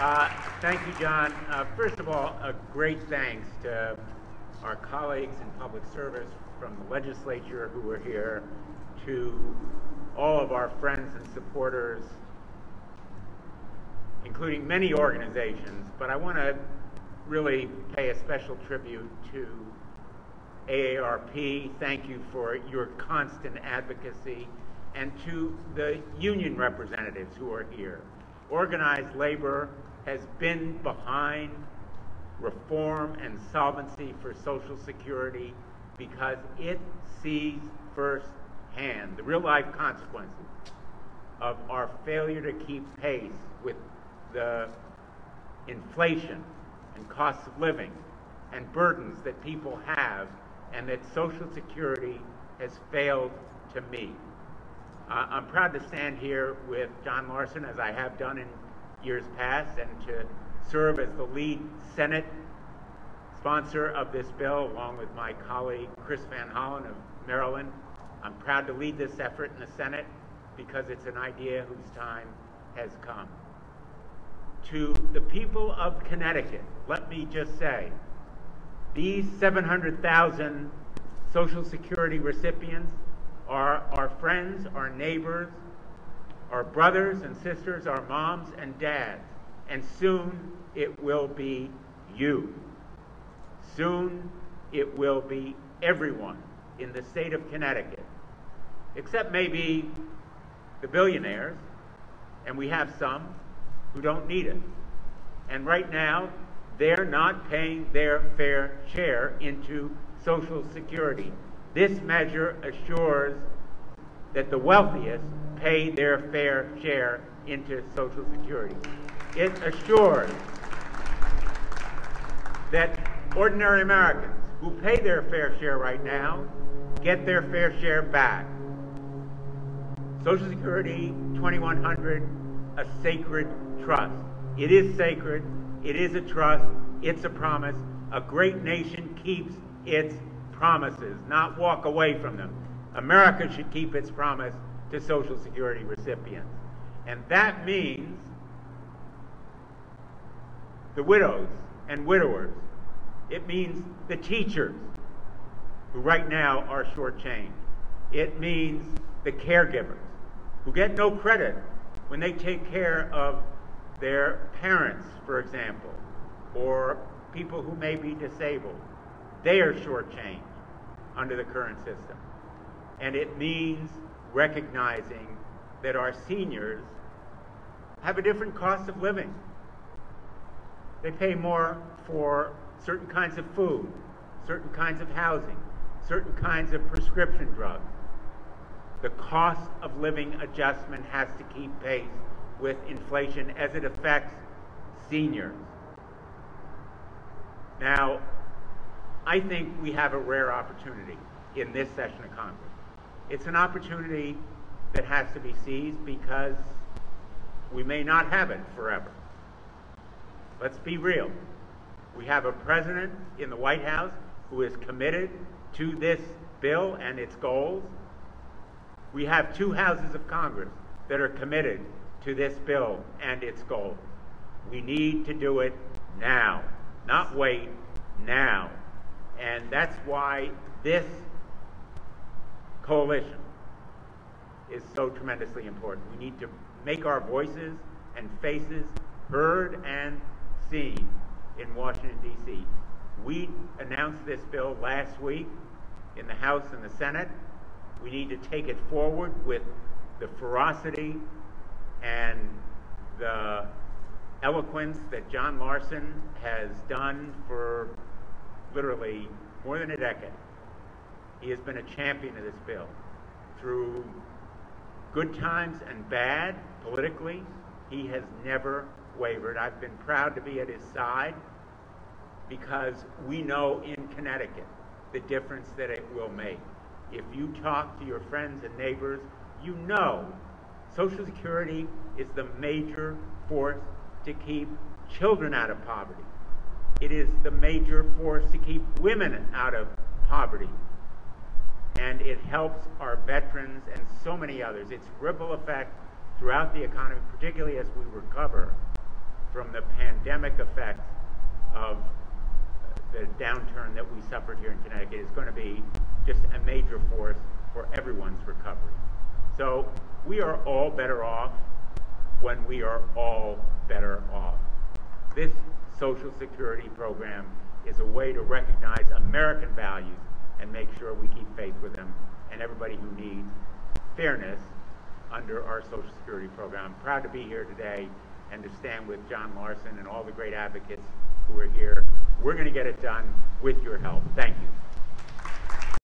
Uh, thank you, John. Uh, first of all, a great thanks to our colleagues in public service from the legislature who were here, to all of our friends and supporters, including many organizations, but I want to really pay a special tribute to AARP. Thank you for your constant advocacy. And to the union representatives who are here. Organized labor has been behind reform and solvency for Social Security because it sees firsthand the real life consequences of our failure to keep pace with the inflation and costs of living and burdens that people have and that Social Security has failed to meet. Uh, I'm proud to stand here with John Larson, as I have done in years past, and to serve as the lead Senate sponsor of this bill, along with my colleague Chris Van Hollen of Maryland. I'm proud to lead this effort in the Senate because it's an idea whose time has come. To the people of Connecticut, let me just say, these 700,000 Social Security recipients are our friends, our neighbors, our brothers and sisters, our moms and dads, and soon it will be you. Soon it will be everyone in the state of Connecticut, except maybe the billionaires, and we have some who don't need it. And right now, they're not paying their fair share into Social Security. This measure assures that the wealthiest pay their fair share into Social Security. It assures that ordinary Americans who pay their fair share right now get their fair share back. Social Security 2100, a sacred trust. It is sacred. It is a trust. It's a promise. A great nation keeps its promises, not walk away from them. America should keep its promise to Social Security recipients. And that means the widows and widowers. It means the teachers who right now are shortchanged. It means the caregivers who get no credit when they take care of their parents, for example, or people who may be disabled. They are shortchanged under the current system. And it means recognizing that our seniors have a different cost of living. They pay more for certain kinds of food, certain kinds of housing, certain kinds of prescription drugs. The cost of living adjustment has to keep pace with inflation as it affects seniors. Now, I think we have a rare opportunity in this session of Congress. It's an opportunity that has to be seized because we may not have it forever. Let's be real. We have a president in the White House who is committed to this bill and its goals. We have two houses of Congress that are committed to this bill and its goals. We need to do it now, not wait, now. And that's why this coalition is so tremendously important. We need to make our voices and faces heard and seen in Washington, D.C. We announced this bill last week in the House and the Senate. We need to take it forward with the ferocity and the eloquence that John Larson has done for literally more than a decade. He has been a champion of this bill through good times and bad politically. He has never wavered. I've been proud to be at his side because we know in Connecticut the difference that it will make. If you talk to your friends and neighbors, you know Social Security is the major force to keep children out of poverty. It is the major force to keep women out of poverty. And it helps our veterans and so many others. Its ripple effect throughout the economy, particularly as we recover from the pandemic effects of the downturn that we suffered here in Connecticut is going to be just a major force for everyone's recovery. So we are all better off when we are all better off. This Social Security program is a way to recognize American values and make sure we keep faith with them and everybody who needs fairness under our Social Security program. I'm proud to be here today and to stand with John Larson and all the great advocates who are here. We're going to get it done with your help. Thank you.